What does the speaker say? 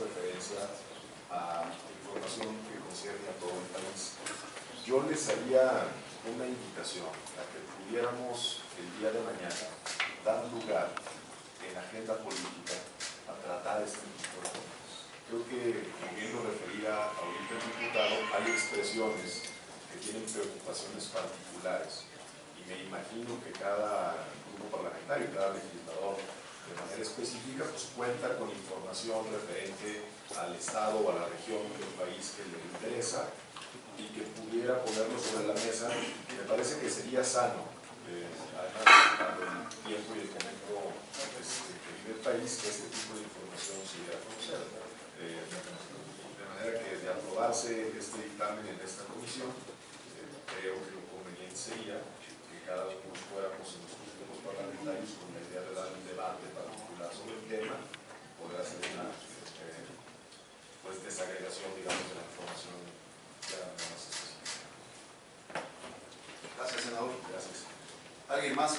referencia a información que concierne a todo el país. Yo les haría una invitación a que pudiéramos el día de mañana dar lugar en la agenda política a tratar este tipo de temas. Creo que, como bien lo refería ahorita el diputado, hay expresiones que tienen preocupaciones particulares y me imagino que cada grupo parlamentario, cada legislador específica, pues cuenta con información referente al Estado o a la región del país que le interesa y que pudiera ponerlo sobre la mesa, me parece que sería sano, eh, además el tiempo y el momento este, que vive el país, que este tipo de información se diera a conocer. Eh, de manera que de aprobarse este dictamen en esta comisión, eh, creo que lo conveniente sería que cada uno fuéramos en los parlamentarios con la idea de dar un debate particular sobre el tema, poder hacer una eh, pues desagregación, digamos, de la información ya más específica. Gracias, senador. Gracias. ¿Alguien más?